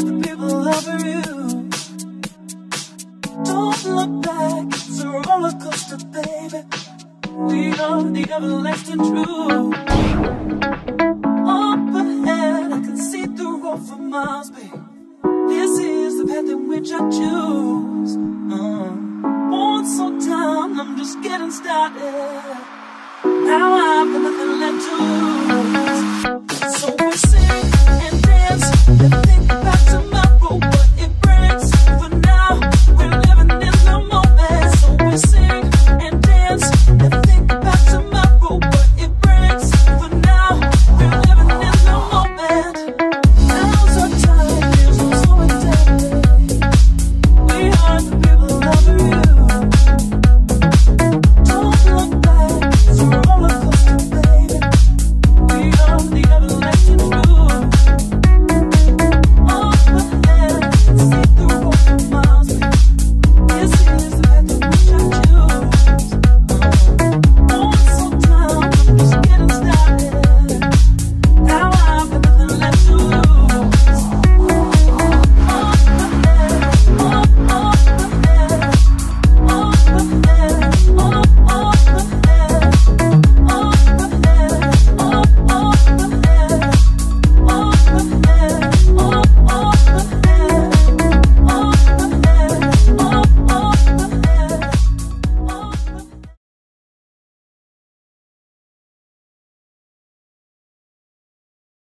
the people love you. Don't look back, it's a roller coaster, baby. We are the everlasting truth. Up ahead, I can see the road for miles, baby. This is the path in which I choose. Uh-huh. Uh, born so down, I'm just getting started. Now I've got nothing left to lose.